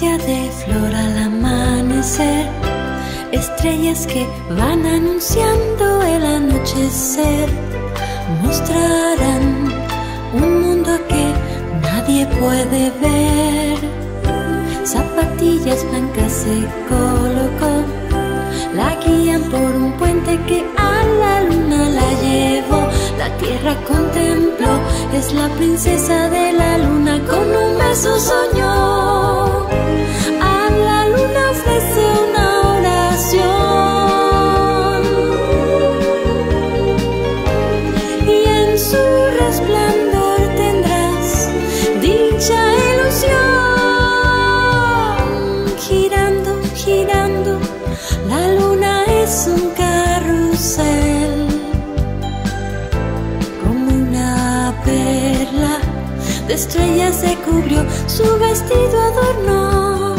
de flor al amanecer, estrellas que van anunciando el anochecer, mostrarán un mundo que nadie puede ver. Zapatillas blancas se colocó, la guían por un puente que a la luna la llevó. La tierra contempló, es la princesa de la luna con un beso soñó. De estrellas se cubrió, su vestido adornó.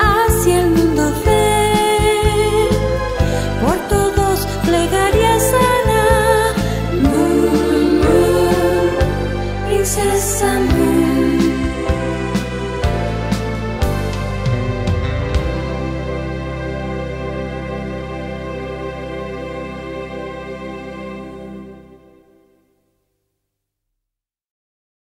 Hacia el mundo ver, por todos plegaria sana. Mu, princesa Mu.